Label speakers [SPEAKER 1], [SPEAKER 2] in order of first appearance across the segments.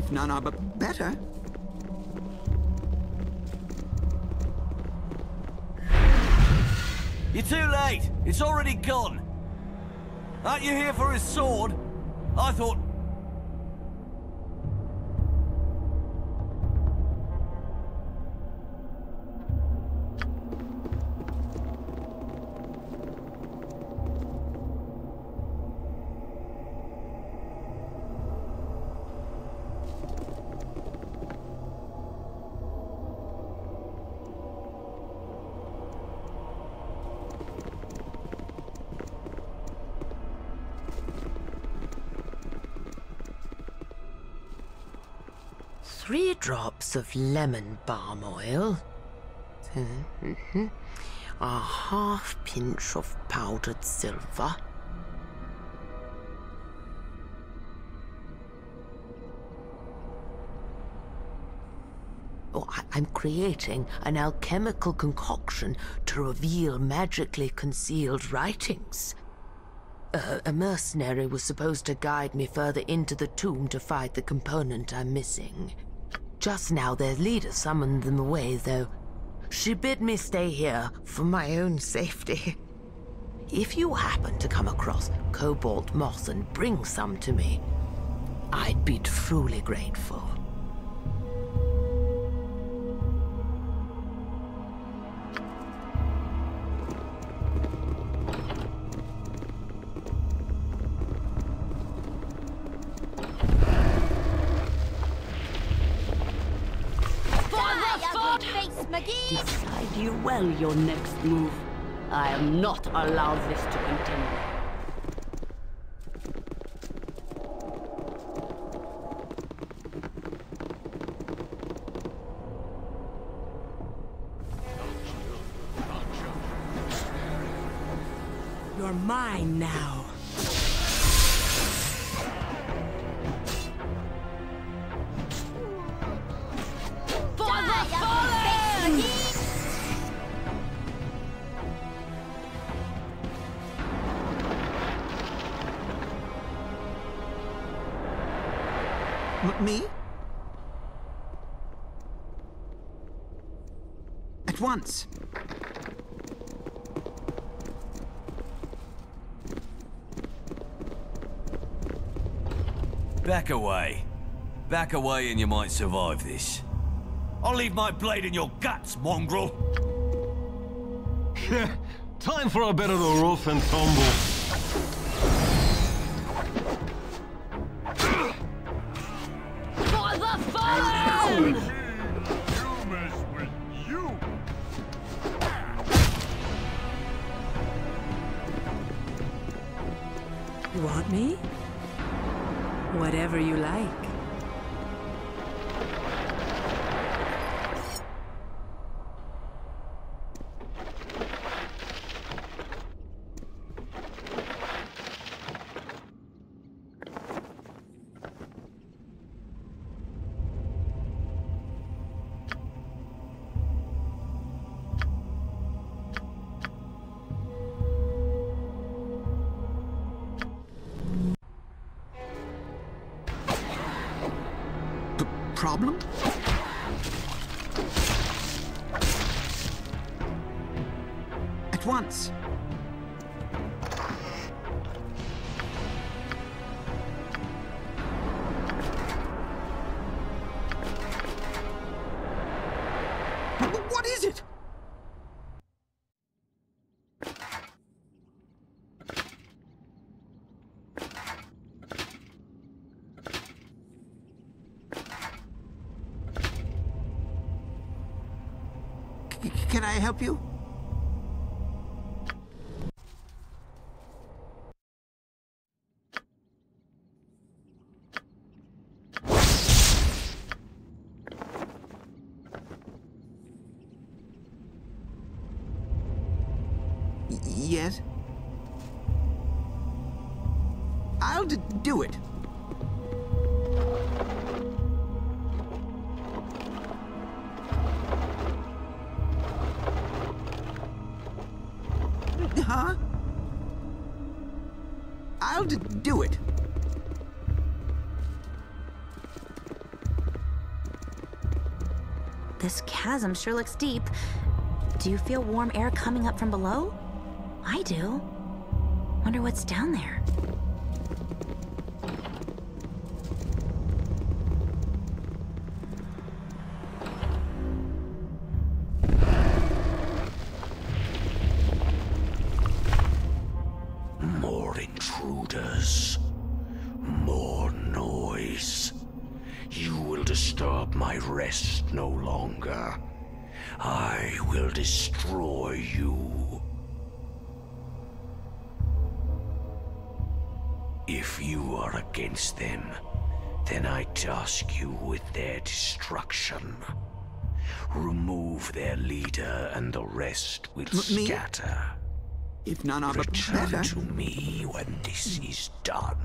[SPEAKER 1] if none are but better.
[SPEAKER 2] You're too late. It's already gone. Aren't you here for his sword? I thought...
[SPEAKER 3] of lemon balm oil. Mhm. A half pinch of powdered silver. Oh, I- I'm creating an alchemical concoction to reveal magically concealed writings. A mercenary was supposed to guide me further into the tomb to find the component I'm missing. Just now, their leader summoned them away, though. She bid me stay here for my own safety. If you happen to come across cobalt moss and bring some to me, I'd be truly grateful.
[SPEAKER 4] Decide you well your next move. I am not allow this to continue.
[SPEAKER 2] Back away. Back away and you might survive this. I'll leave my blade in your guts, mongrel!
[SPEAKER 5] Time for a bit of the rough and tumble.
[SPEAKER 1] Problem? At once. Help you?
[SPEAKER 6] Chasm sure looks deep. Do you feel warm air coming up from below? I do. Wonder what's down there.
[SPEAKER 7] Then I task you with their destruction. Remove their leader and the rest will
[SPEAKER 1] me?
[SPEAKER 7] scatter.
[SPEAKER 1] If none are but
[SPEAKER 7] Return
[SPEAKER 1] better.
[SPEAKER 7] to me when this is done.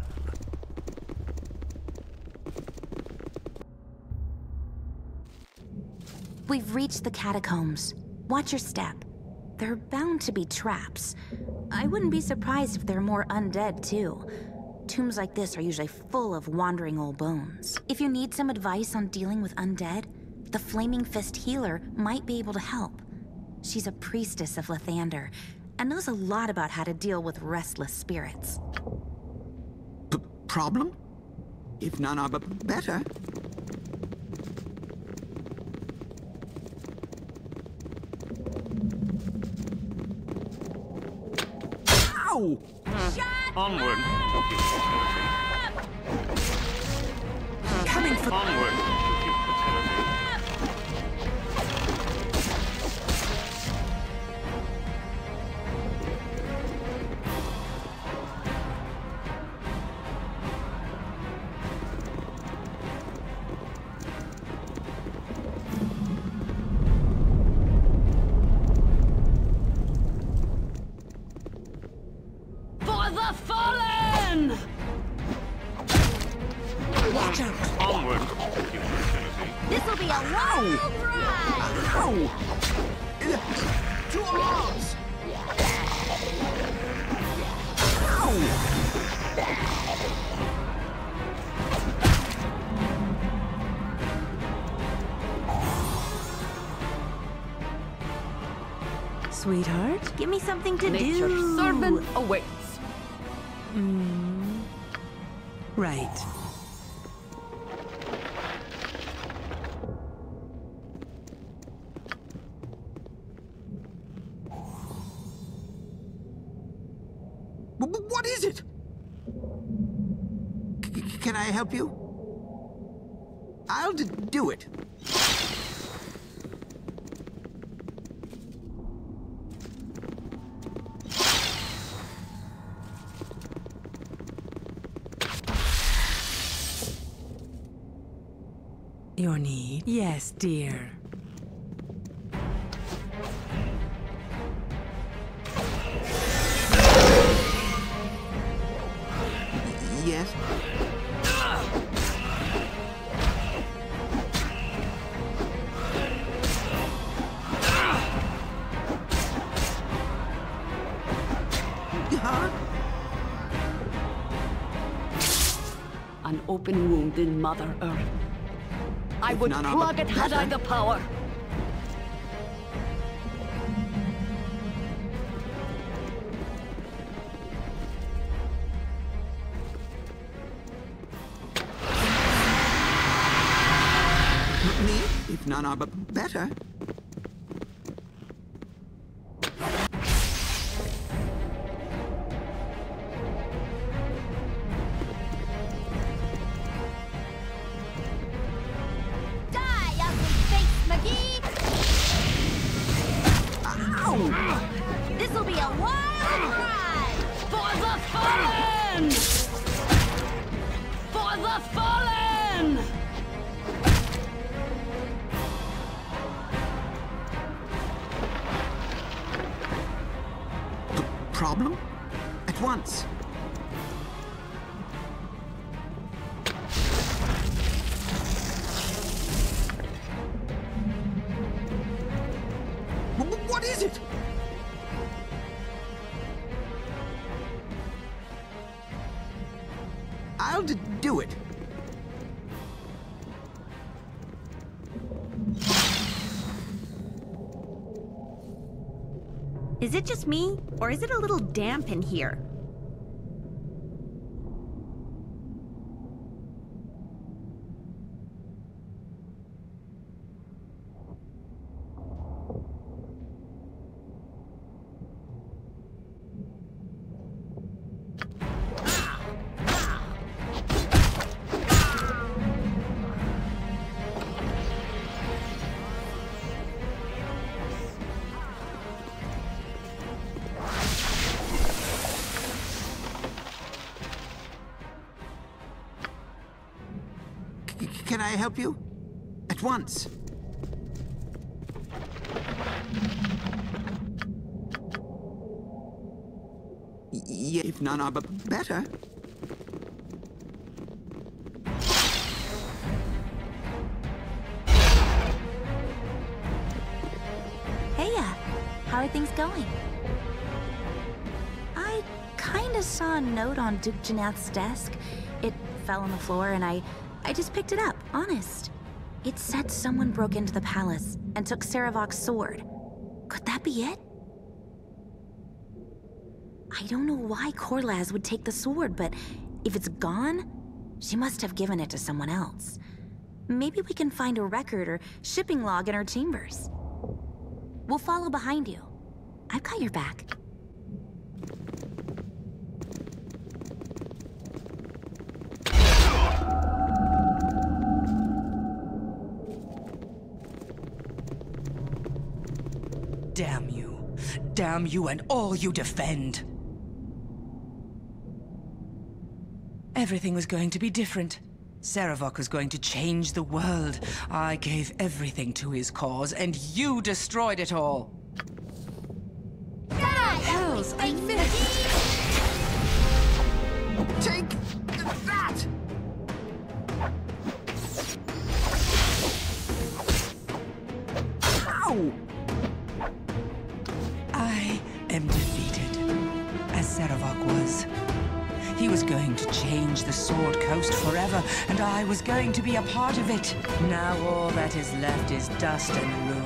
[SPEAKER 6] We've reached the catacombs. Watch your step. There are bound to be traps. I wouldn't be surprised if there are more undead, too. Tombs like this are usually full of wandering old bones. If you need some advice on dealing with undead, the Flaming Fist healer might be able to help. She's a priestess of Lathander and knows a lot about how to deal with restless spirits.
[SPEAKER 1] P- problem? If none are better. Ow!
[SPEAKER 5] Onward.
[SPEAKER 1] Coming for
[SPEAKER 5] Onward.
[SPEAKER 6] Me something to
[SPEAKER 4] Nature's
[SPEAKER 6] do.
[SPEAKER 4] servant awaits. Hmm.
[SPEAKER 8] Right.
[SPEAKER 1] W- w- What is it? C- c- can I help you? I'll d- do it.
[SPEAKER 8] Yes, dear.
[SPEAKER 1] Yes? Huh?
[SPEAKER 4] An open wound in Mother Earth. I would plug it had I the power.
[SPEAKER 1] Me? If none are but better. is it? I'll do it.
[SPEAKER 9] Is it just me, or is it a little damp in here?
[SPEAKER 1] Help you? At once. Y- if none are better.
[SPEAKER 6] Heya, how are things going? I kinda saw a note on Duke Jannath's desk. It fell on the floor and I, I just picked it up, honest. It said someone broke into the palace and took Sarevok's sword. Could that be it? I don't know why Korlasz would take the sword, but if it's gone, she must have given it to someone else. Maybe we can find a record or shipping log in her chambers. We'll follow behind you. I've got your back.
[SPEAKER 8] Damn you. Damn you and all you defend. Everything was going to be different. Sarevok was going to change the world. I gave everything to his cause, and you destroyed it all. Hells, I missed! Was going to be a part of it. Now all that is left is dust and ruin.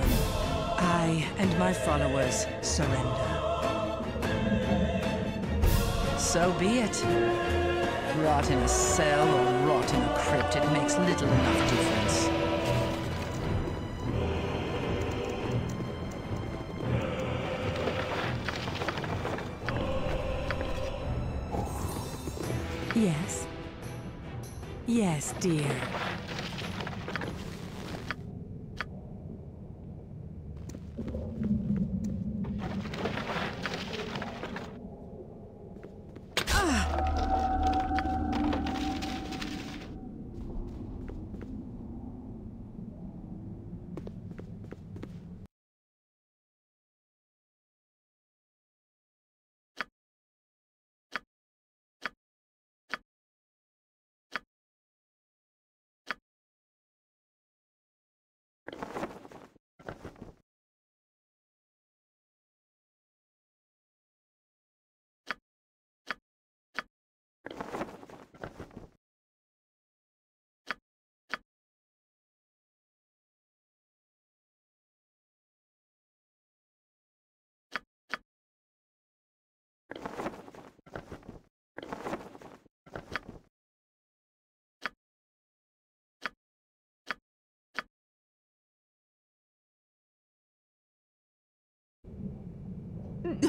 [SPEAKER 8] I and my followers surrender. So be it. Rot in a cell or rot in a crypt, it makes little enough difference. Yes, dear.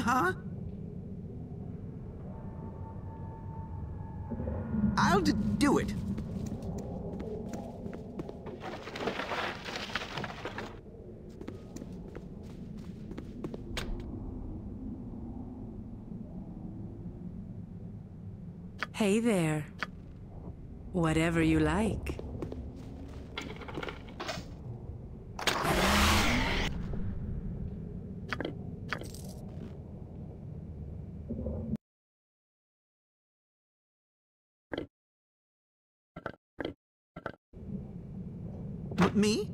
[SPEAKER 1] Huh? I'll do it.
[SPEAKER 8] Hey there. Whatever you like.
[SPEAKER 1] But me?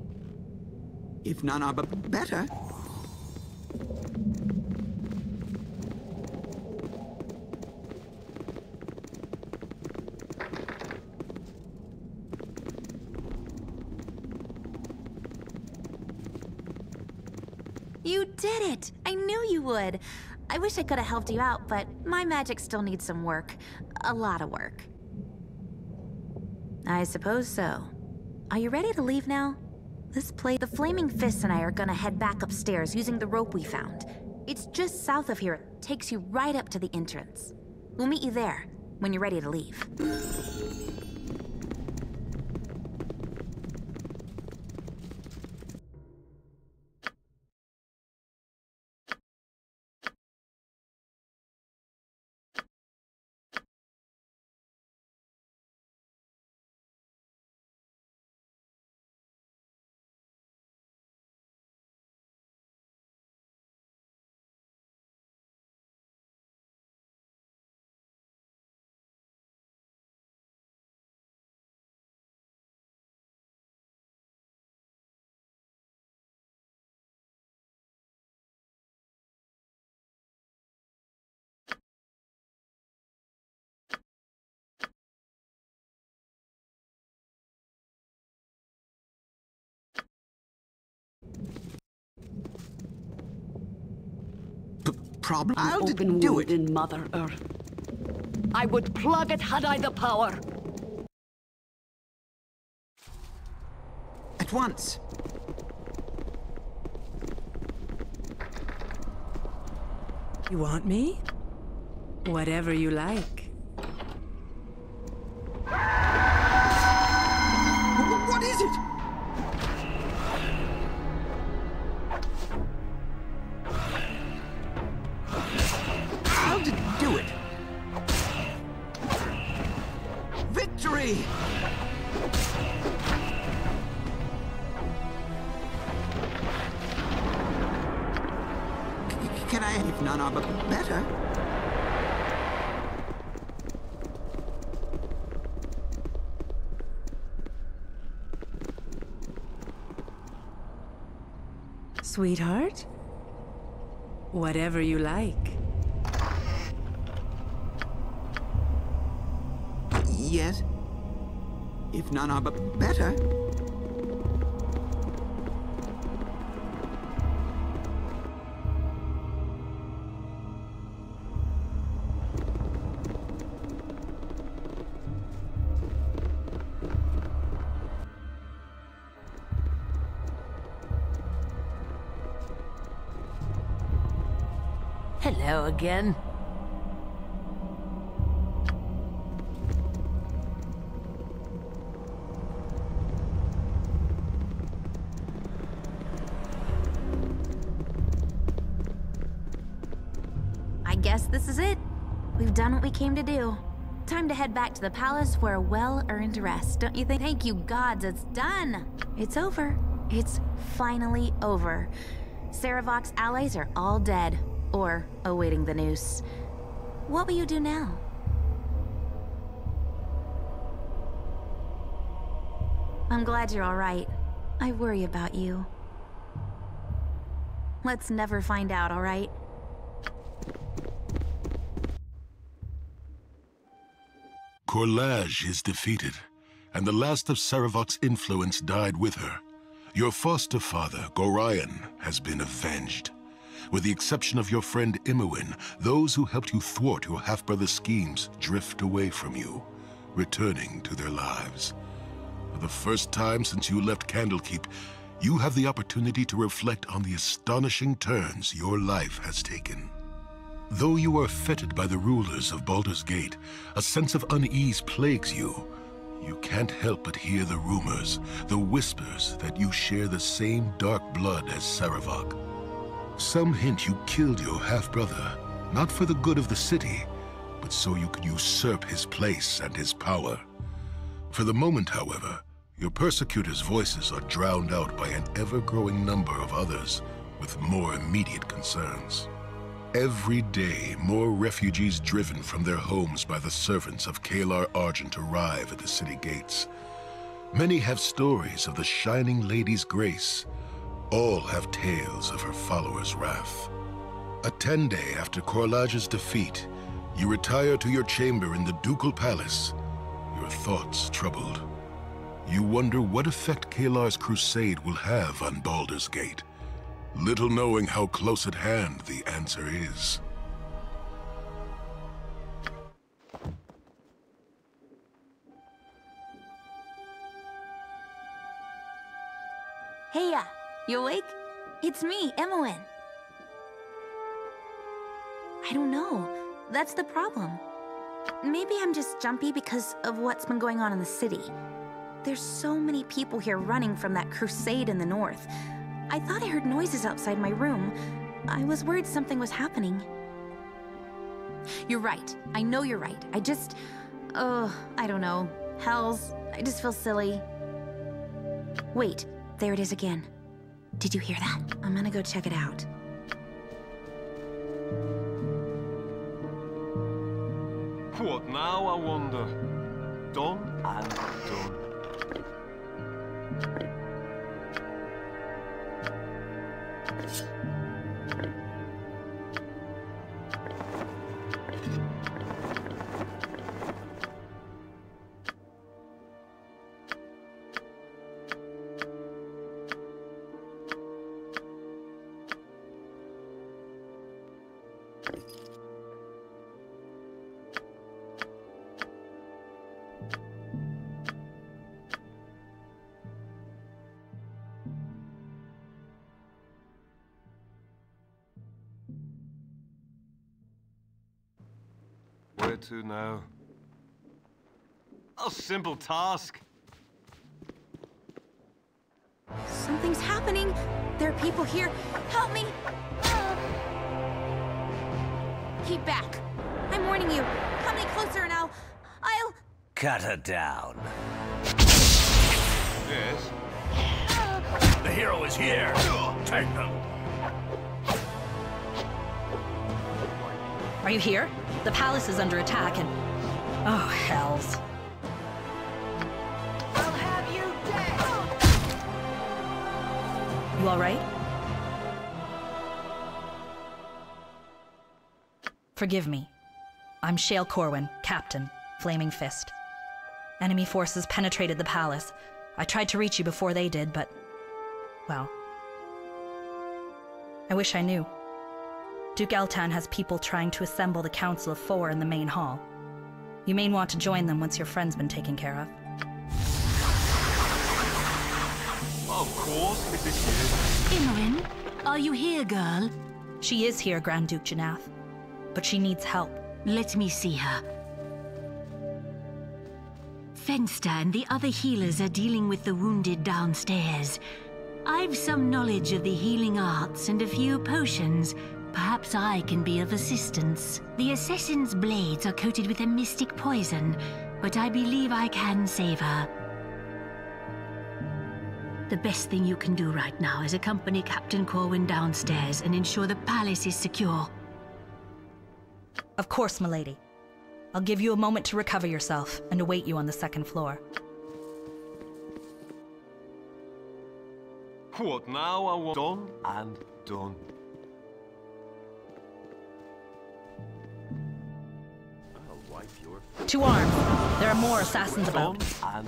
[SPEAKER 1] If none are better.
[SPEAKER 6] You did it! I knew you would. I wish I could have helped you out, but my magic still needs some work. A lot of work. I suppose so. Are you ready to leave now? This place, the Flaming Fists and I are gonna head back upstairs using the rope we found. It's just south of here. It takes you right up to the entrance. We'll meet you there when you're ready to leave.
[SPEAKER 1] Problem? I'll d-
[SPEAKER 4] open
[SPEAKER 1] do it.
[SPEAKER 4] in Mother Earth. I would plug it had I the power.
[SPEAKER 1] At once.
[SPEAKER 8] You want me? Whatever you like. Whatever you like.
[SPEAKER 1] Yes. If none are but better.
[SPEAKER 3] Hello again.
[SPEAKER 6] I guess this is it. We've done what we came to do. Time to head back to the palace for a well-earned rest, don't you think? Thank you gods, it's done! It's over. It's finally over. Sarevok's allies are all dead, or awaiting the noose. What will you do now? I'm glad you're alright. I worry about you. Let's never find out, alright?
[SPEAKER 10] Korlasz is defeated, and the last of Sarevok's influence died with her. Your foster father, Gorion, has been avenged. With the exception of your friend Imoen, those who helped you thwart your half-brother's schemes drift away from you, returning to their lives. For the first time since you left Candlekeep, you have the opportunity to reflect on the astonishing turns your life has taken. Though you are fettered by the rulers of Baldur's Gate, a sense of unease plagues you. You can't help but hear the rumors, the whispers that you share the same dark blood as Sarevok. Some hint you killed your half-brother, not for the good of the city, but so you could usurp his place and his power. For the moment, however, your persecutors' voices are drowned out by an ever-growing number of others with more immediate concerns. Every day, more refugees driven from their homes by the servants of Caelar Argent arrive at the city gates. Many have stories of the Shining Lady's grace. All have tales of her followers' wrath. A ten day after Korlasz's defeat, you retire to your chamber in the Ducal Palace, your thoughts troubled. You wonder what effect Caelar's crusade will have on Baldur's Gate. Little knowing how close at hand the answer is.
[SPEAKER 6] You awake? It's me, Imoen. I don't know. That's the problem. Maybe I'm just jumpy because of what's been going on in the city. There's so many people here running from that crusade in the north. I thought I heard noises outside my room. I was worried something was happening. You're right. I know you're right. I just... Oh, I don't know. Hells. I just feel silly. Wait, there it is again. Did you hear that? I'm gonna go check it out.
[SPEAKER 5] What now, I wonder? Done and done. To now? A simple task.
[SPEAKER 6] Something's happening. There are people here. Help me! Keep back. I'm warning you. Come any closer and I'll... I'll...
[SPEAKER 11] Cut her down.
[SPEAKER 5] Yes?
[SPEAKER 11] The hero is here. Take them.
[SPEAKER 12] Are you here? The palace is under attack and... Oh, hells.
[SPEAKER 3] I'll have you dead!
[SPEAKER 12] You alright? Forgive me. I'm Schael Corwin, Captain, Flaming Fist. Enemy forces penetrated the palace. I tried to reach you before they did, but... Well... I wish I knew. Duke Eltan has people trying to assemble the Council of Four in the main hall. You may want to join them once your friend's been taken care of.
[SPEAKER 5] Of course, Mrs.
[SPEAKER 13] Imoen, are you here, girl?
[SPEAKER 12] She is here, Grand Duke Jannath. But she needs help.
[SPEAKER 13] Let me see her. Fenster and the other healers are dealing with the wounded downstairs. I've some knowledge of the healing arts and a few potions. Perhaps I can be of assistance. The assassin's blades are coated with a mystic poison, but I believe I can save her. The best thing you can do right now is accompany Captain Corwin downstairs and ensure the palace is secure.
[SPEAKER 12] Of course, milady. I'll give you a moment to recover yourself and await you on the second floor.
[SPEAKER 5] What now, I want done and done.
[SPEAKER 12] To arms! There are more assassins about.
[SPEAKER 5] and.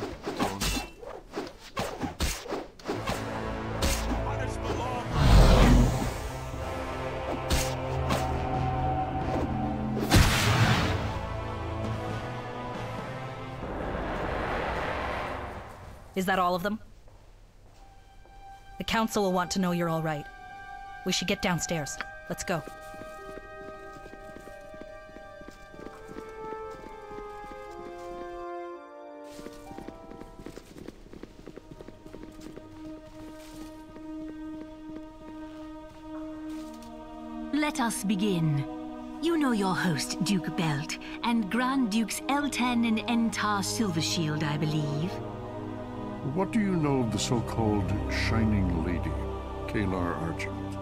[SPEAKER 12] Is that all of them? The council will want to know you're all right. We should get downstairs. Let's go.
[SPEAKER 13] Let us begin. You know your host, Duke Belt, and Grand Dukes Eltan and Entar Silvershield, I believe.
[SPEAKER 14] What do you know of the so-called Shining Lady, Caelar Argent?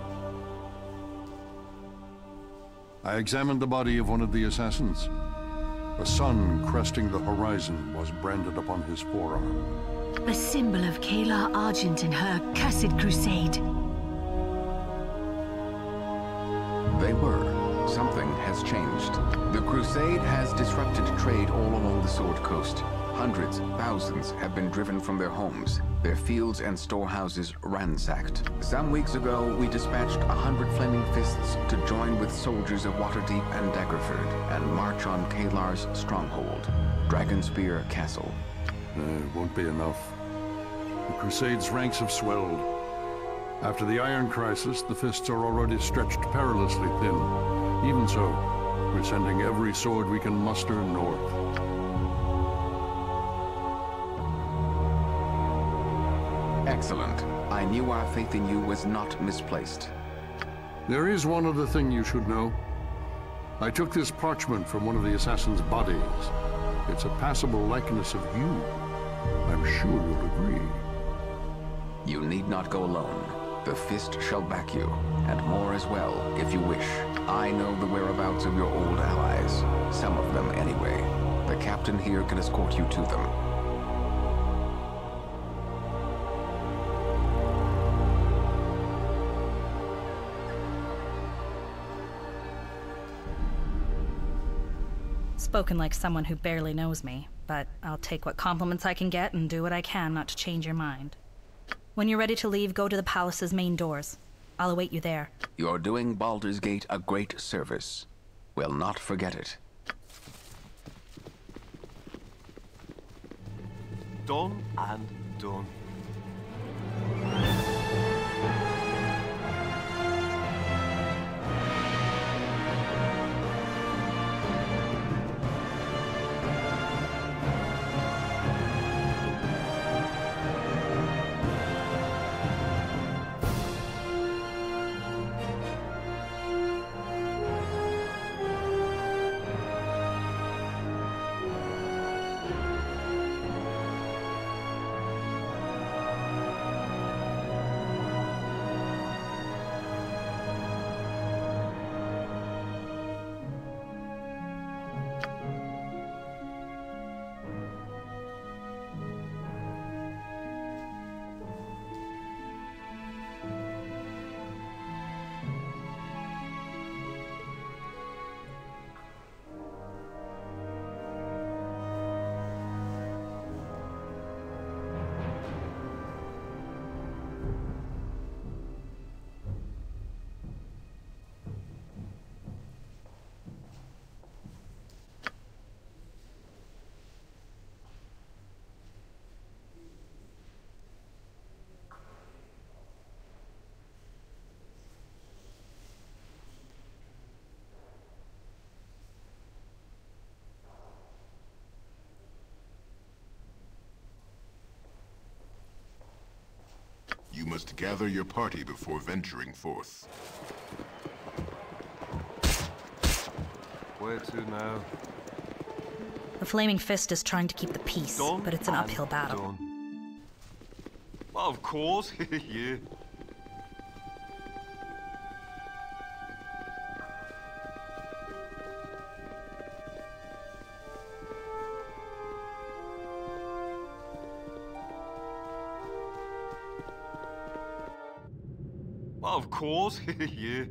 [SPEAKER 14] I examined the body of one of the assassins. A sun cresting the horizon was branded upon his forearm.
[SPEAKER 13] A symbol of Caelar Argent and her cursed crusade.
[SPEAKER 15] They were. Something has changed. The Crusade has disrupted trade all along the Sword Coast. Hundreds, thousands have been driven from their homes, their fields and storehouses ransacked. Some weeks ago, we dispatched a hundred Flaming Fists to join with soldiers of Waterdeep and Daggerford and march on Caelar's stronghold, Dragonspear Castle.
[SPEAKER 14] Uh, it won't be enough. The Crusade's ranks have swelled. After the Iron Crisis, the Fists are already stretched perilously thin. Even so, we're sending every sword we can muster north.
[SPEAKER 15] Excellent. I knew our faith in you was not misplaced.
[SPEAKER 14] There is one other thing you should know. I took this parchment from one of the assassin's bodies. It's a passable likeness of you. I'm sure you'll agree.
[SPEAKER 15] You need not go alone. The Fist shall back you, and more as well, if you wish. I know the whereabouts of your old allies. Some of them, anyway. The captain here can escort you to them.
[SPEAKER 12] Spoken like someone who barely knows me, but I'll take what compliments I can get and do what I can not to change your mind. When you're ready to leave, go to the palace's main doors. I'll await you there.
[SPEAKER 15] You're doing Baldur's Gate a great service. We'll not forget it.
[SPEAKER 5] Done and done.
[SPEAKER 10] Must gather your party before venturing forth.
[SPEAKER 5] Where to now?
[SPEAKER 12] The Flaming Fist is trying to keep the peace,
[SPEAKER 5] Done
[SPEAKER 12] but it's an uphill battle.
[SPEAKER 5] done. Well, of course, yeah. Yeah.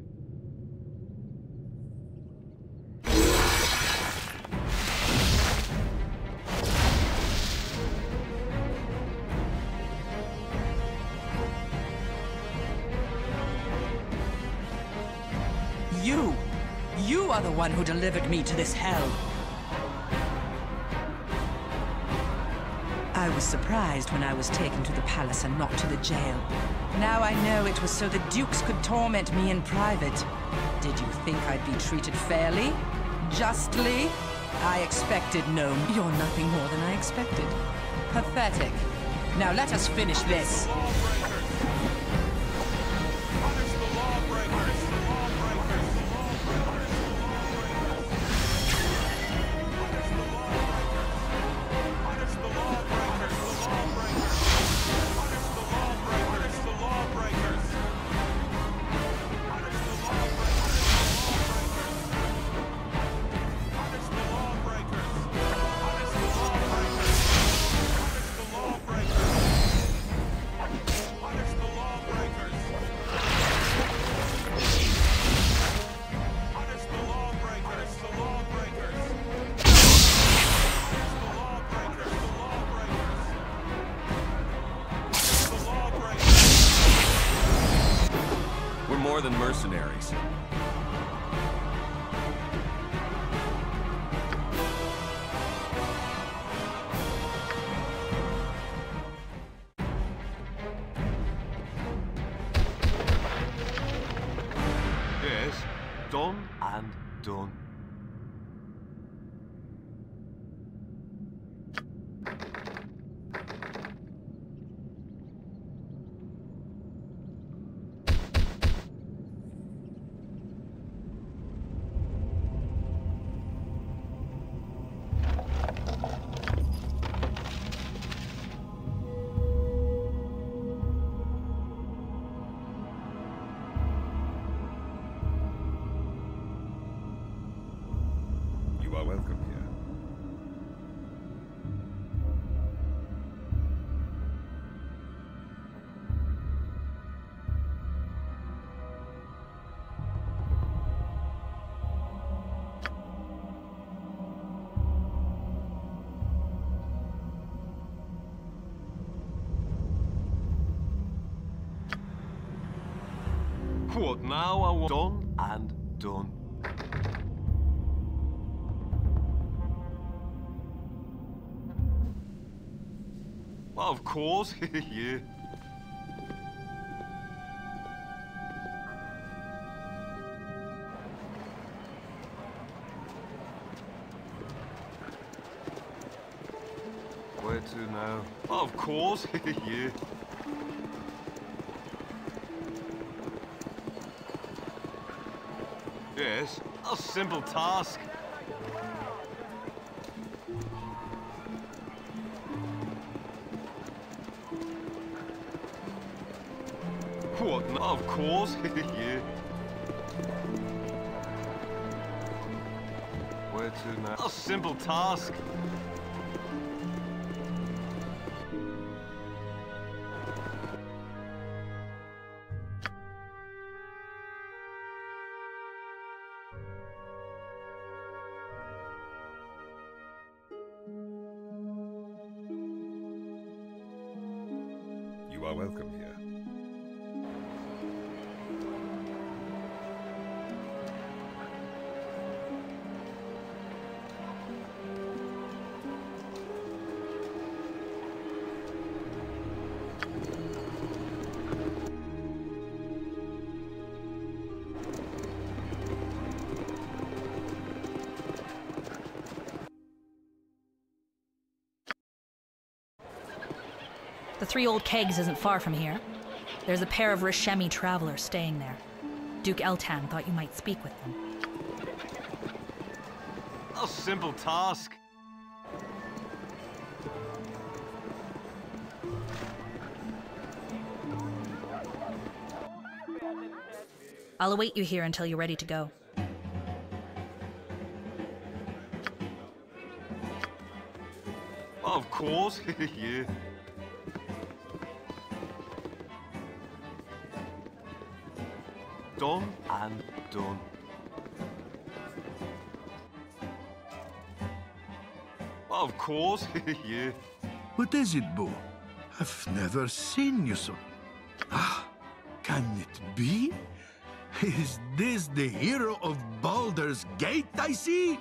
[SPEAKER 8] You! You are the one who delivered me to this hell. Was surprised when I was taken to the palace and not to the jail. Now I know it was so the dukes could torment me in private. Did you think I'd be treated fairly? Justly? I expected no. You're nothing more than I expected. Pathetic. Now let us finish this.
[SPEAKER 2] More than mercenaries.
[SPEAKER 5] What now? I want done and done. Well, of course, yeah. Where to now? Well, of course, yeah. Simple task. What? n- Of course, yeah. Where to now? A simple task.
[SPEAKER 12] The Three Old Kegs isn't far from here. There's a pair of Rashemi travelers staying there. Duke Eltan thought you might speak with them.
[SPEAKER 5] A simple task.
[SPEAKER 12] I'll await you here until you're ready to go.
[SPEAKER 5] Of course, yeah. And done. Well, Of course, yeah.
[SPEAKER 16] What is it, Boo? I've never seen you so. Ah, can it be? Is this the hero of Baldur's Gate I see?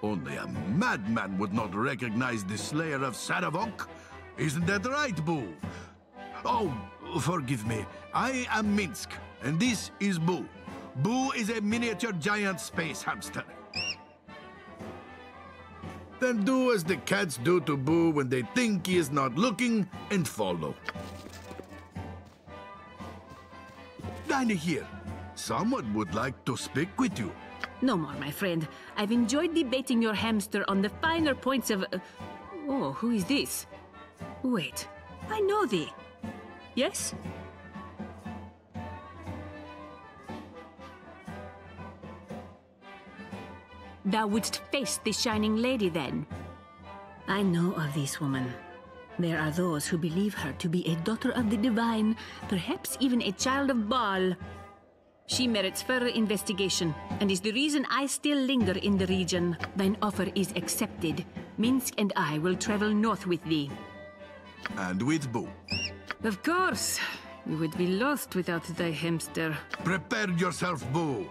[SPEAKER 16] Only a madman would not recognize the Slayer of Sarevok. Isn't that right, Boo? Oh, forgive me. I am Minsk, and this is Boo. Boo is a miniature giant space hamster. Then do as the cats do to Boo when they think he is not looking and follow. Dine here. Someone would like to speak with you.
[SPEAKER 13] No more, my friend. I've enjoyed debating your hamster on the finer points of. uh, Oh, who is this? Wait, I know thee. Yes? Thou wouldst face the Shining Lady then? I know of this woman. There are those who believe her to be a daughter of the divine, perhaps even a child of Bhaal. She merits further investigation, and is the reason I still linger in the region. Thine offer is accepted. Minsk and I will travel north with thee.
[SPEAKER 16] And with Boo.
[SPEAKER 13] Of course. We would be lost without thy hamster.
[SPEAKER 16] Prepare yourself, Boo.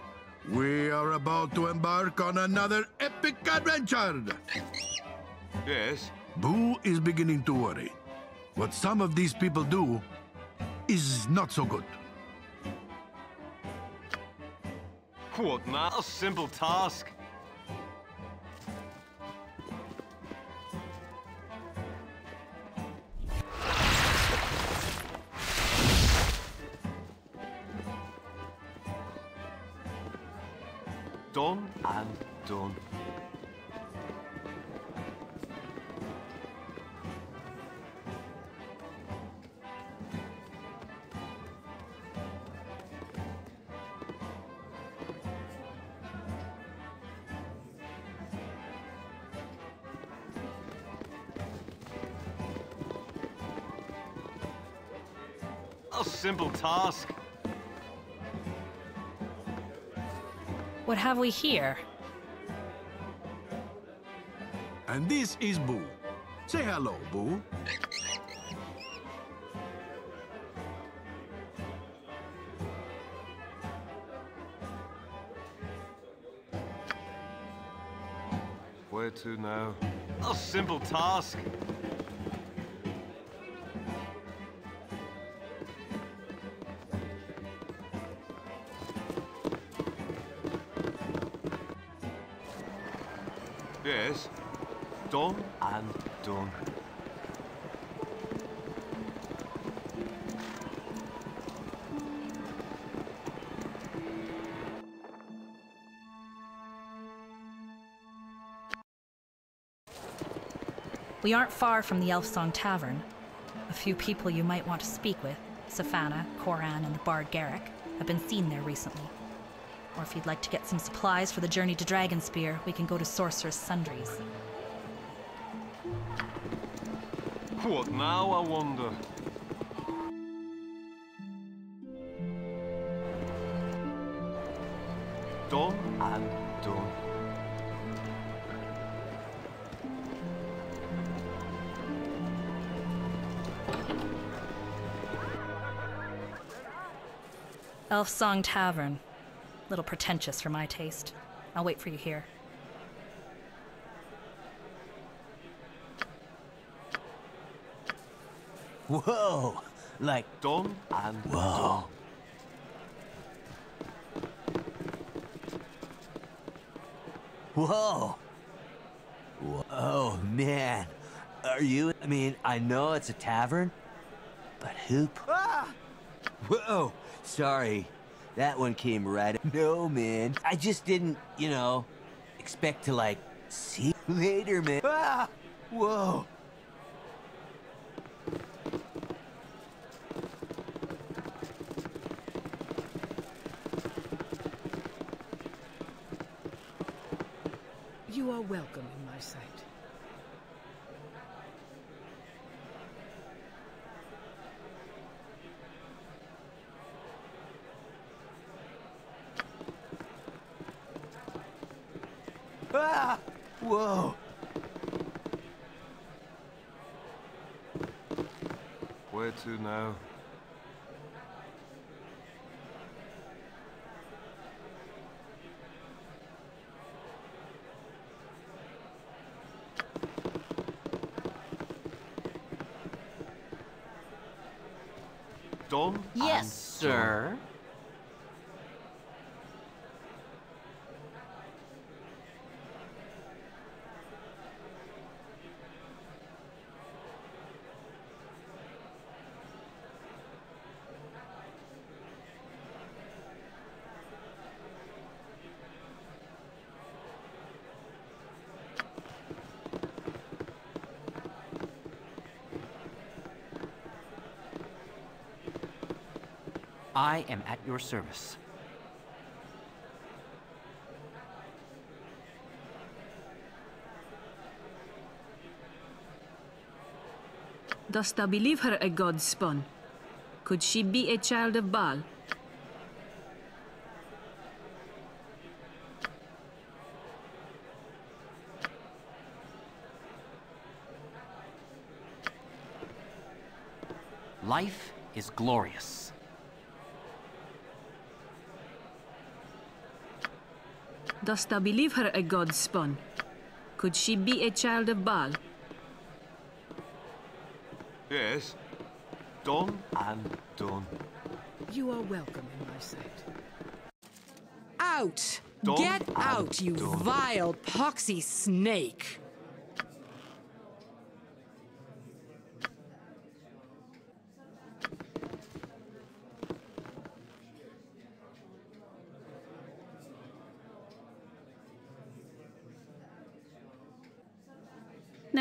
[SPEAKER 16] We are about to embark on another epic adventure.
[SPEAKER 5] Yes?
[SPEAKER 16] Boo is beginning to worry. What some of these people do is not so good.
[SPEAKER 5] What now? A simple task. Done and done. A simple task.
[SPEAKER 12] What have we here?
[SPEAKER 16] And this is Boo. Say hello, Boo.
[SPEAKER 5] Where to now? A simple task. Done and done.
[SPEAKER 12] We aren't far from the Elfsong Tavern. A few people you might want to speak with, Safana, Coran, and the Bard Garrick, have been seen there recently. Or if you'd like to get some supplies for the journey to Dragonspear, we can go to Sorcerer's Sundries.
[SPEAKER 5] What now, I wonder? Done and done.
[SPEAKER 12] Elfsong Tavern. Little pretentious for my taste. I'll wait for you here.
[SPEAKER 2] Whoa! Like
[SPEAKER 5] done and
[SPEAKER 2] Whoa. Whoa! Whoa, man. Are you? I mean, I know it's a tavern, but who? Ah! Whoa! Sorry. That one came right. No, man. I just didn't, you know, expect to, like, see you later, man. Ah! Whoa!
[SPEAKER 17] You are welcome in my sight.
[SPEAKER 2] Ah! Whoa!
[SPEAKER 5] Where to now?
[SPEAKER 2] Yes, sir.
[SPEAKER 18] I am at your service.
[SPEAKER 13] Dost thou believe her a god spawn? Could she be a child of Bhaal?
[SPEAKER 18] Life is glorious.
[SPEAKER 13] Dost thou believe her a god spawn? Could she be a child of Bhaal?
[SPEAKER 5] Yes. Done and done.
[SPEAKER 17] You are welcome in my sight. out!
[SPEAKER 5] Don't-
[SPEAKER 17] Get out, you
[SPEAKER 5] don't.
[SPEAKER 17] vile, poxy snake!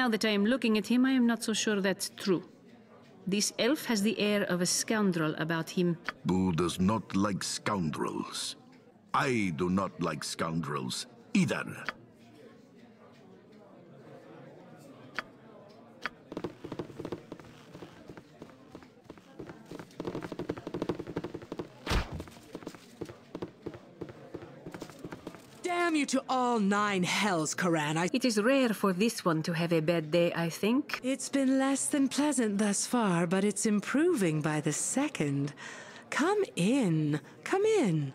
[SPEAKER 13] Now that I am looking at him, I am not so sure that's true. This elf has the air of a scoundrel about him.
[SPEAKER 16] Boo does not like scoundrels. I do not like scoundrels either.
[SPEAKER 17] To all nine hells, Karan. I...
[SPEAKER 13] It is rare for this one to have a bad day, I think.
[SPEAKER 17] It's been less than pleasant thus far, but it's improving by the second. Come in. Come in.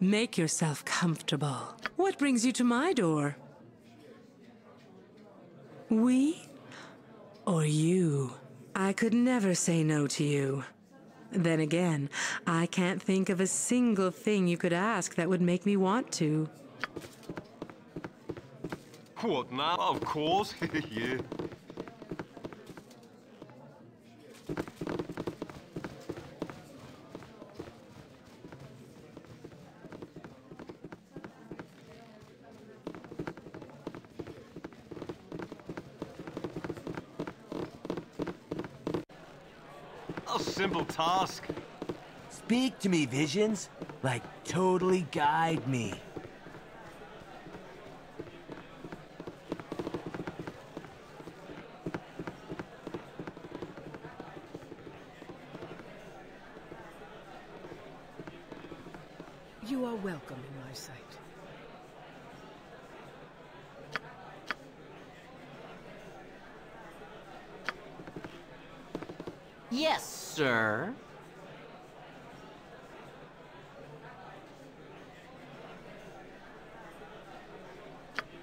[SPEAKER 17] Make yourself comfortable. What brings you to my door? We or you? I could never say no to you. Then again, I can't think of a single thing you could ask that would make me want to.
[SPEAKER 5] What now? Of course, yeah. A simple task.
[SPEAKER 2] Speak to me, visions. Like, totally guide me.
[SPEAKER 19] You are welcome in my sight.
[SPEAKER 18] Yes, sir.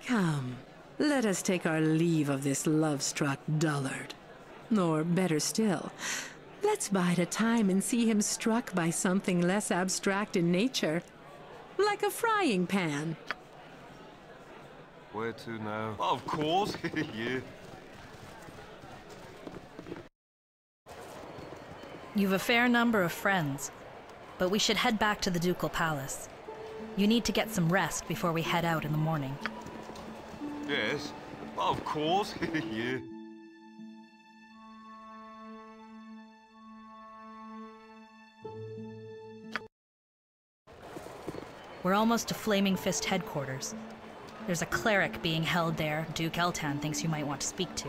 [SPEAKER 17] Come, let us take our leave of this love-struck dullard. Or better still, let's bide a time and see him struck by something less abstract in nature. Like a frying pan.
[SPEAKER 5] Where to now? Of course, yeah.
[SPEAKER 12] You've a fair number of friends, but we should head back to the Ducal Palace. You need to get some rest before we head out in the morning.
[SPEAKER 5] Yes, of course, yeah.
[SPEAKER 12] We're almost to Flaming Fist headquarters. There's a cleric being held there Duke Eltan thinks you might want to speak to.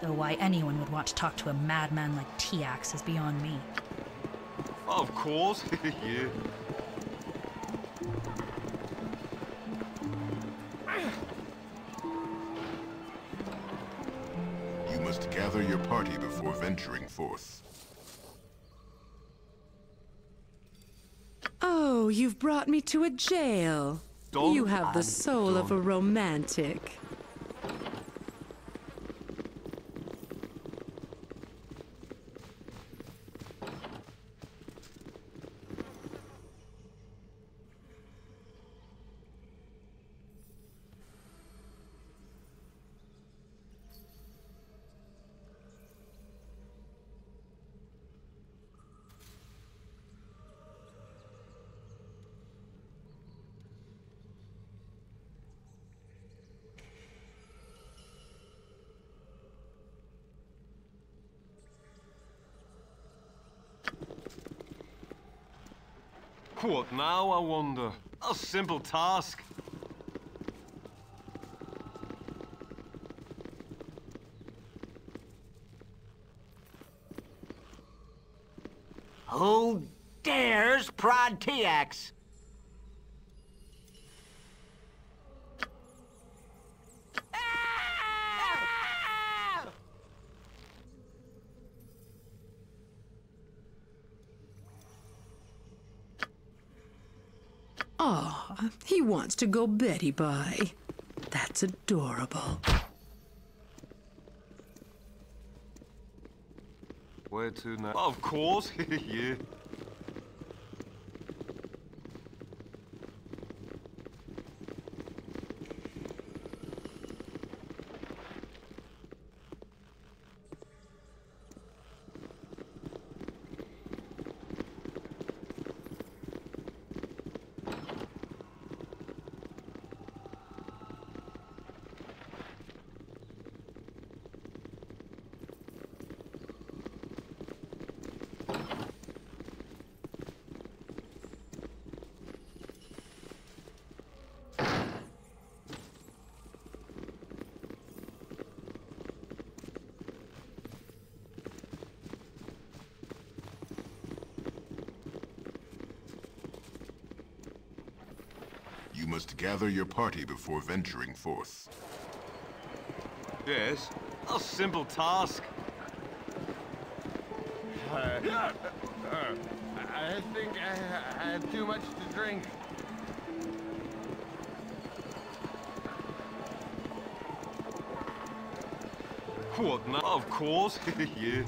[SPEAKER 12] Though why anyone would want to talk to a madman like Tiax is beyond me.
[SPEAKER 5] Of course, yeah.
[SPEAKER 10] Before venturing forth.
[SPEAKER 17] Oh, you've brought me to a jail.
[SPEAKER 5] Don't-
[SPEAKER 17] you have the soul of a romantic.
[SPEAKER 5] What now, I wonder? A simple task.
[SPEAKER 18] Who dares prod Tiax?
[SPEAKER 17] Oh, he wants to go Betty by. That's adorable.
[SPEAKER 5] Where to now? Of course, yeah.
[SPEAKER 10] must gather your party before venturing forth.
[SPEAKER 5] Yes? A simple task.
[SPEAKER 20] Uh, uh, I think I had too much to drink.
[SPEAKER 5] What now? Of course. yeah.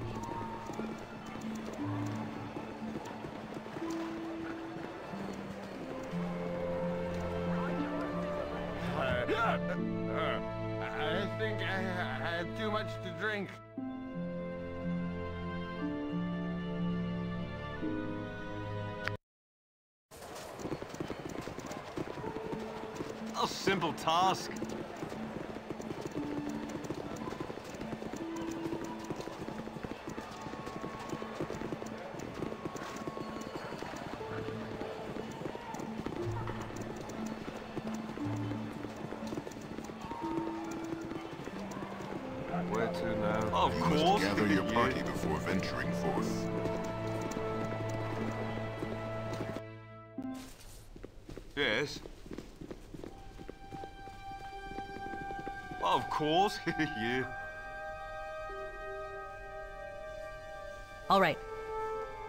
[SPEAKER 5] Of course. yeah.
[SPEAKER 12] All right.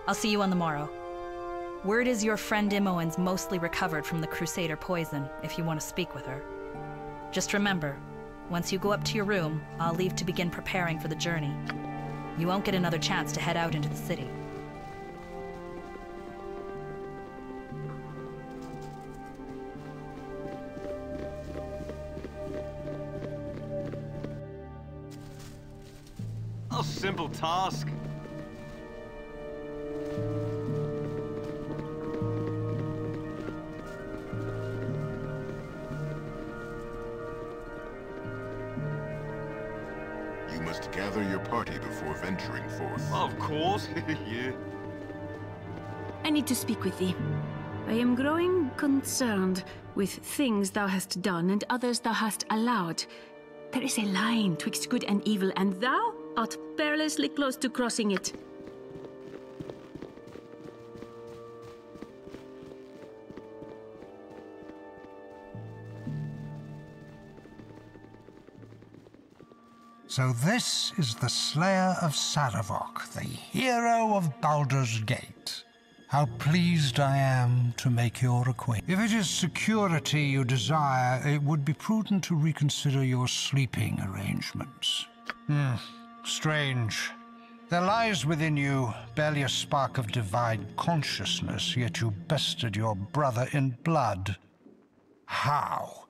[SPEAKER 12] I'll see you on the morrow. Word is your friend Imoen's mostly recovered from the Crusader poison, if you want to speak with her. Just remember, once you go up to your room, I'll leave to begin preparing for the journey. You won't get another chance to head out into the city.
[SPEAKER 5] Task.
[SPEAKER 10] You must gather your party before venturing forth.
[SPEAKER 5] Of course. yeah.
[SPEAKER 13] I need to speak with thee. I am growing concerned with things thou hast done and others thou hast allowed. There is a line twixt good and evil, and thou art perilously close to crossing it.
[SPEAKER 21] So this is the Slayer of Sarevok, the hero of Baldur's Gate. How pleased I am to make your acquaintance. If it is security you desire, it would be prudent to reconsider your sleeping arrangements. Hmm, strange. There lies within you barely a spark of divine consciousness, yet you bested your brother in blood. How?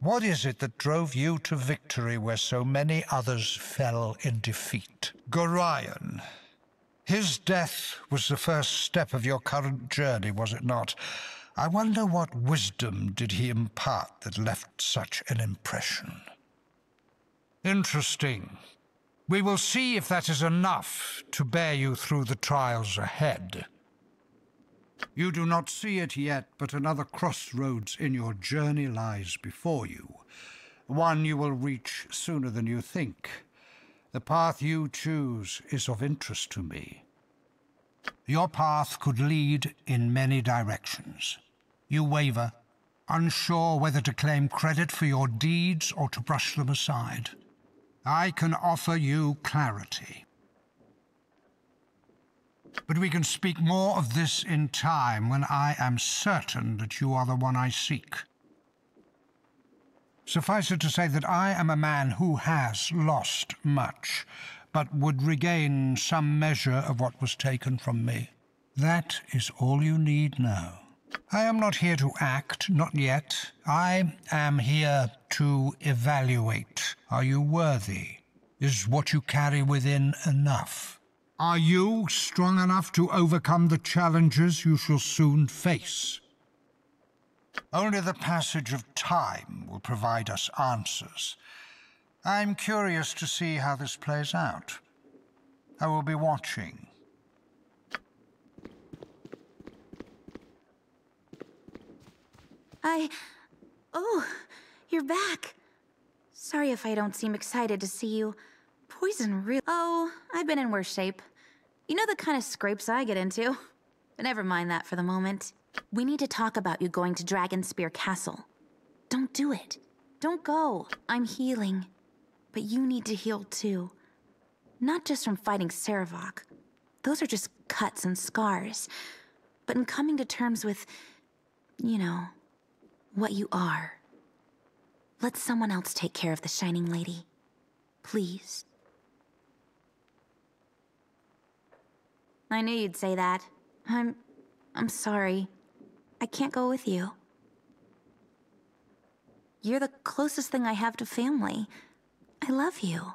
[SPEAKER 21] What is it that drove you to victory where so many others fell in defeat? Gorion. His death was the first step of your current journey, was it not? I wonder what wisdom did he impart that left such an impression. Interesting. We will see if that is enough to bear you through the trials ahead. You do not see it yet, but another crossroads in your journey lies before you. One you will reach sooner than you think. The path you choose is of interest to me. Your path could lead in many directions. You waver, unsure whether to claim credit for your deeds or to brush them aside. I can offer you clarity. But we can speak more of this in time when I am certain that you are the one I seek. Suffice it to say that I am a man who has lost much, but would regain some measure of what was taken from me. That is all you need know. I am not here to act, not yet. I am here to evaluate. Are you worthy? Is what you carry within enough? Are you strong enough to overcome the challenges you shall soon face? Only the passage of time will provide us answers. I'm curious to see how this plays out. I will be watching.
[SPEAKER 6] I. Oh, you're back. Sorry if I don't seem excited to see you. Poison really. Oh, I've been in worse shape. You know the kind of scrapes I get into. But never mind that for the moment. We need to talk about you going to Dragonspear Castle. Don't do it. Don't go. I'm healing. But you need to heal too. Not just from fighting Sarevok. Those are just cuts and scars. But in coming to terms with, you know, what you are. Let someone else take care of the Shining Lady. Please. I knew you'd say that. I'm. I'm sorry. I can't go with you. You're the closest thing I have to family. I love you.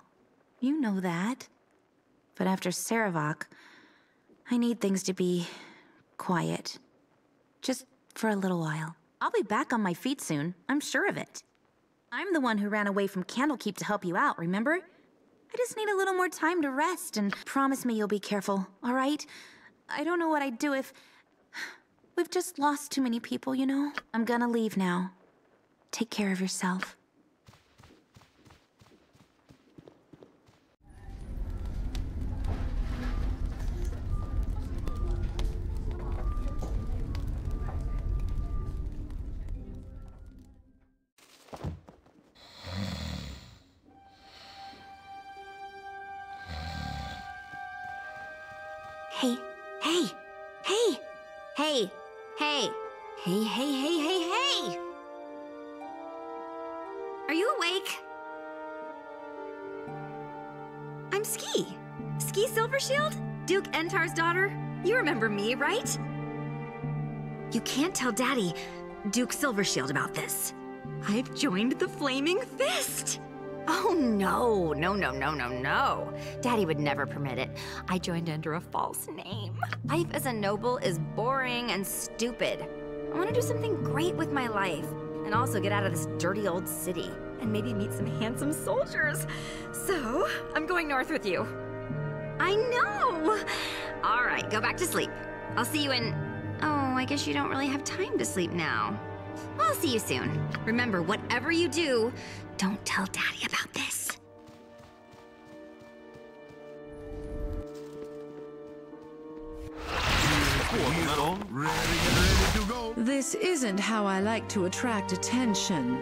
[SPEAKER 6] You know that. But after Sarevok, I need things to be quiet. Just for a little while. I'll be back on my feet soon, I'm sure of it. I'm the one who ran away from Candlekeep to help you out, remember? I just need a little more time to rest and promise me you'll be careful, all right? I don't know what I'd do if. We've just lost too many people, you know? I'm gonna leave now. Take care of yourself. Hey, hey, hey, hey, hey, hey, hey! Are you awake? I'm Skie. Skie Silvershield? Duke Entar's daughter? You remember me, right? You can't tell Daddy, Duke Silvershield, about this. I've joined the Flaming Fist! Oh no, no, no, no, no, no. Daddy would never permit it. I joined under a false name. Life as a noble is boring and stupid. I want to do something great with my life and also get out of this dirty old city and maybe meet some handsome soldiers. So, I'm going north with you. I know! All right, go back to sleep. I'll see you in. Oh, I guess you don't really have time to sleep now. I'll see you soon. Remember, whatever you do, don't tell Daddy about this.
[SPEAKER 17] This isn't how I like to attract attention.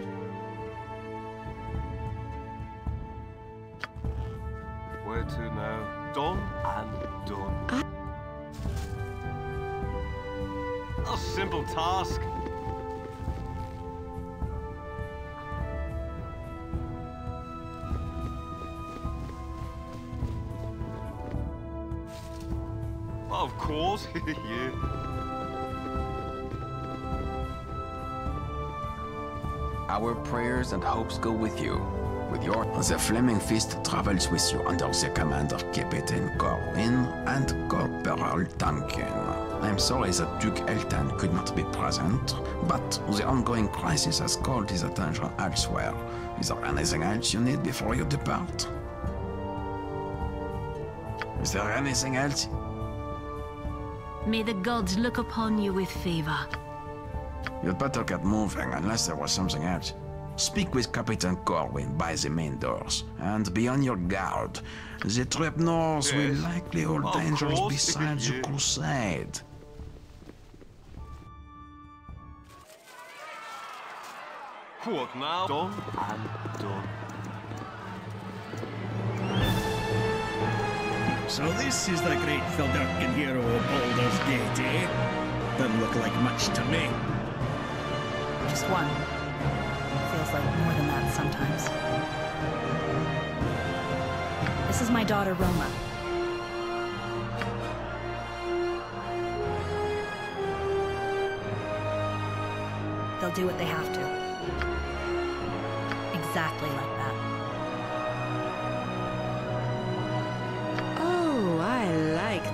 [SPEAKER 5] Where to now? Done and done. A simple task. Yeah.
[SPEAKER 15] Our prayers and hopes go with you. With your... The Flaming Fist travels with you under the command of Captain Corwin and Corporal Duncan. I'm sorry that Duke Eltan could not be present, but the ongoing crisis has called his attention elsewhere. Is there anything else you need before you depart? Is there anything else?
[SPEAKER 13] May the gods look upon you with favor.
[SPEAKER 15] You'd better get moving unless there was something else. Speak with Captain Corwin by the main doors, and be on your guard. The trip north will likely hold
[SPEAKER 5] Of
[SPEAKER 15] dangers
[SPEAKER 5] course,
[SPEAKER 15] besides the crusade.
[SPEAKER 5] What now? Done and done.
[SPEAKER 11] So this is the great Thildurkin hero of Baldur's Gate, eh? Doesn't look like much to me.
[SPEAKER 12] Just one. Feels like more than that sometimes. This is my daughter, Rohma. They'll do what they have to. Exactly like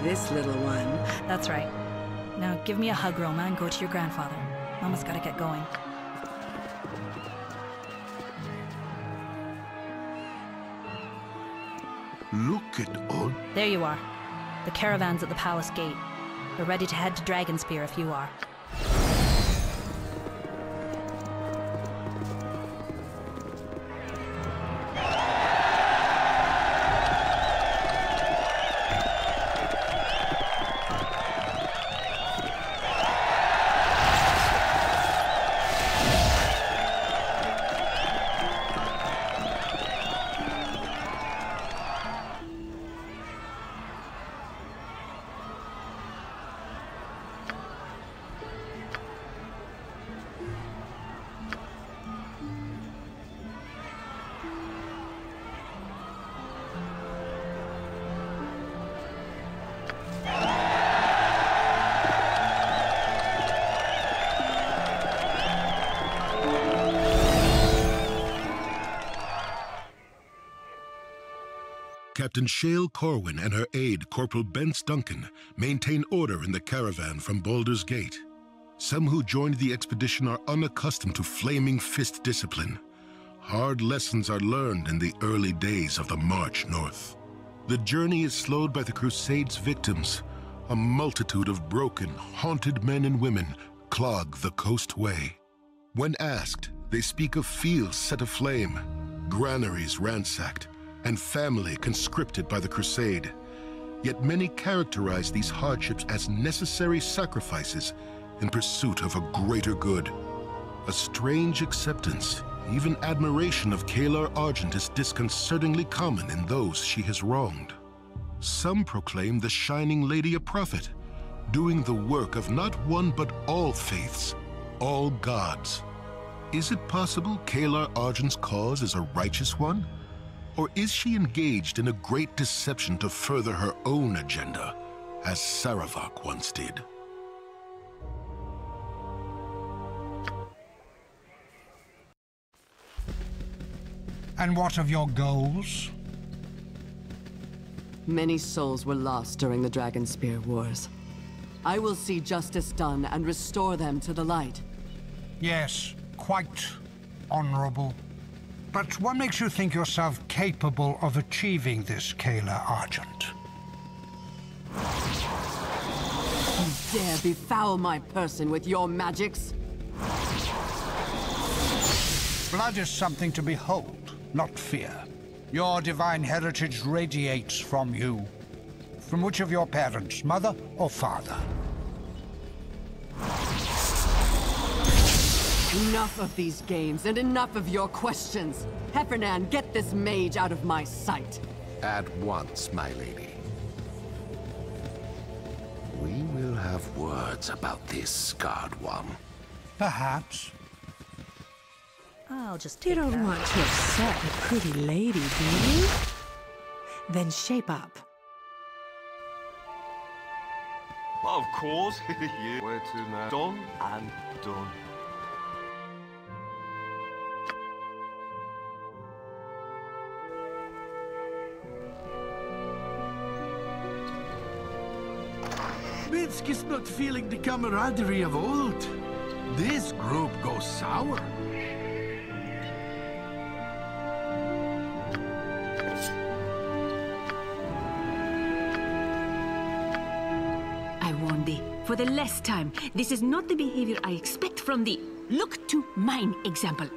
[SPEAKER 17] this little one.
[SPEAKER 12] That's right. Now give me a hug, Rohma, and go to your grandfather. Mama's gotta get going.
[SPEAKER 10] Look at all.
[SPEAKER 12] There you are. The caravan's at the palace gate. We're ready to head to Dragonspear if you are.
[SPEAKER 10] Captain Schael Corwin and her aide, Corporal Bence Duncan, maintain order in the caravan from Baldur's Gate. Some who joined the expedition are unaccustomed to flaming fist discipline. Hard lessons are learned in the early days of the march north. The journey is slowed by the Crusade's victims. A multitude of broken, haunted men and women clog the coast way. When asked, they speak of fields set aflame, granaries ransacked, and family conscripted by the Crusade. Yet many characterize these hardships as necessary sacrifices in pursuit of a greater good. A strange acceptance, even admiration of Caelar Argent is disconcertingly common in those she has wronged. Some proclaim the Shining Lady a prophet, doing the work of not one but all faiths, all gods. Is it possible Caelar Argent's cause is a righteous one? Or is she engaged in a great deception to further her own agenda, as Sarevok once did?
[SPEAKER 21] And what of your goals?
[SPEAKER 22] Many souls were lost during the Dragon Spear Wars. I will see justice done and restore them to the light.
[SPEAKER 21] Yes, quite honorable. But what makes you think yourself capable of achieving this, Caelar Argent?
[SPEAKER 22] You dare befoul my person with your magics?
[SPEAKER 21] Blood is something to behold, not fear. Your divine heritage radiates from you. From which of your parents, mother or father?
[SPEAKER 22] Enough of these games and enough of your questions. Hephernaan, get this mage out of my sight.
[SPEAKER 23] At once, my lady. We will have words about this scarred one.
[SPEAKER 21] Perhaps.
[SPEAKER 12] I'll just
[SPEAKER 17] You don't
[SPEAKER 12] that.
[SPEAKER 17] want to upset a pretty lady, do you? Then shape up.
[SPEAKER 5] Of course. yeah. Where to now? Done and done.
[SPEAKER 16] Minsk is not feeling the camaraderie of old. This group goes sour.
[SPEAKER 13] I warn thee, for the last time, this is not the behavior I expect from thee. Look to mine example.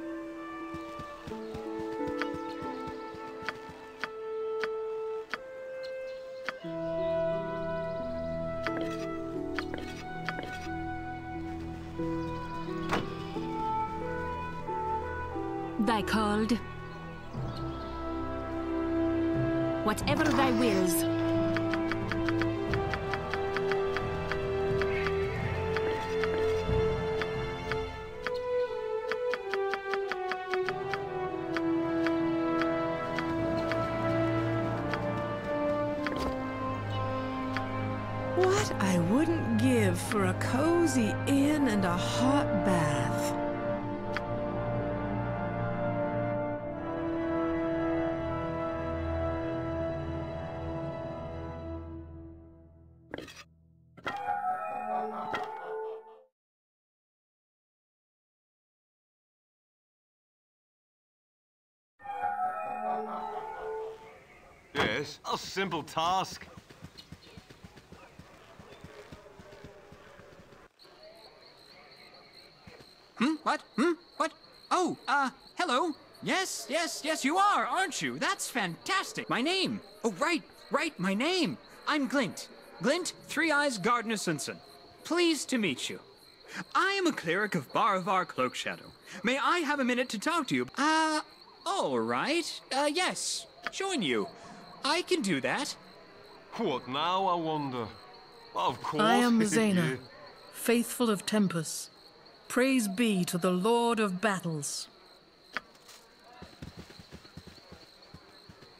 [SPEAKER 17] Wouldn't give for a cozy inn and a hot bath.
[SPEAKER 5] Yes, a simple task.
[SPEAKER 24] What? Hmm? What? Oh, uh, hello. Yes, yes, yes, you are, aren't you? That's fantastic. My name. Oh, right, right, my name. I'm Glint. Glint Three Eyes Gardnersonson. Pleased to meet you. I am a cleric of Baravar Cloakshadow. May I have a minute to talk to you? Uh, all right. Uh, yes. Join you. I can do that.
[SPEAKER 5] What now, I wonder? Of course.
[SPEAKER 25] I am
[SPEAKER 5] yeah.
[SPEAKER 25] Zena, faithful of Tempus. Praise be to the Lord of Battles.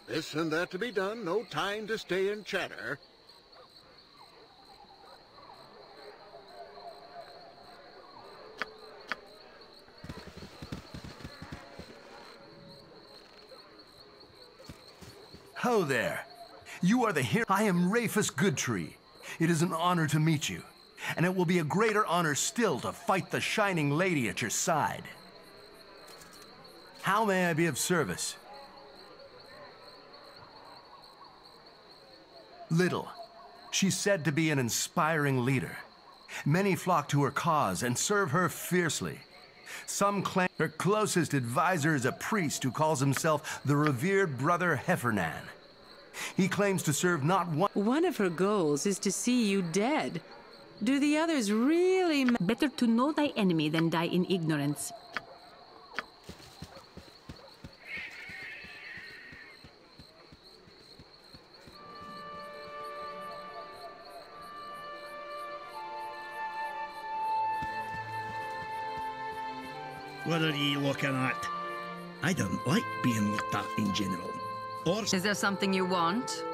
[SPEAKER 26] This and that to be done, no time to stay and chatter.
[SPEAKER 16] Ho there.
[SPEAKER 27] You are the hero. I am Rafus Goodtree. It is an honor to meet you, and it will be a greater honor still to fight the Shining Lady at your side. How may I be of service? Little. She's said to be an inspiring leader. Many flock to her cause and serve her fiercely. Some claim her closest advisor is a priest who calls himself the revered brother Hephernaan. He claims to serve not one.
[SPEAKER 17] One of her goals is to see you dead. Do the others really.
[SPEAKER 13] Better to know thy enemy than die in ignorance.
[SPEAKER 11] What are ye looking at? I don't like being looked at in general. Or
[SPEAKER 28] Is there something you want?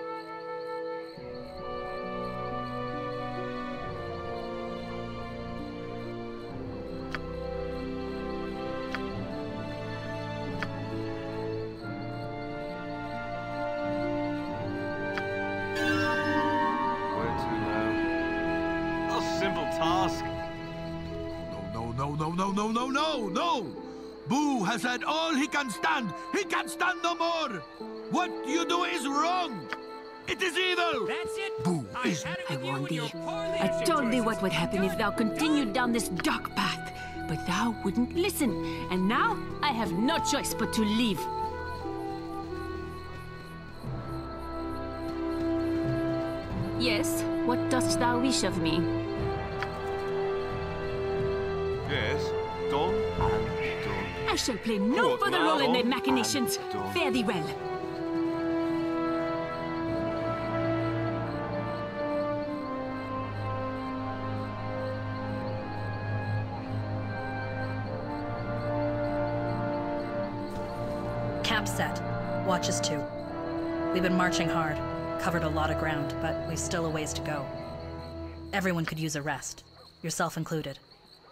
[SPEAKER 16] Had all he can stand. He can stand no more. What you do is wrong. It is evil.
[SPEAKER 13] That's it.
[SPEAKER 16] Boo is.
[SPEAKER 13] I warned thee. I told thee what would happen if thou continued down this dark path. But thou wouldn't listen. And now I have no choice but to leave. Yes, what dost thou wish of me? Shall play no
[SPEAKER 5] Good
[SPEAKER 13] further role in
[SPEAKER 5] their
[SPEAKER 13] machinations. Fare thee well.
[SPEAKER 12] Camp set. Watches two. We've been marching hard, covered a lot of ground, but we've still a ways to go. Everyone could use a rest, yourself included.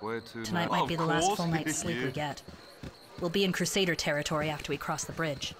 [SPEAKER 5] Where to
[SPEAKER 12] Tonight
[SPEAKER 5] now?
[SPEAKER 12] might be the last full night's
[SPEAKER 5] it
[SPEAKER 12] sleep we get. We'll be in Crusader territory after we cross the bridge.